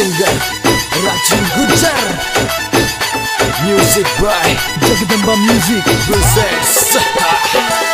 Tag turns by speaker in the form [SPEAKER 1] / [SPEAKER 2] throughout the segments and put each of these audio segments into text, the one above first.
[SPEAKER 1] singer Rachin Gujar. Music by
[SPEAKER 2] Jagdamba Music.
[SPEAKER 1] Buses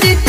[SPEAKER 1] did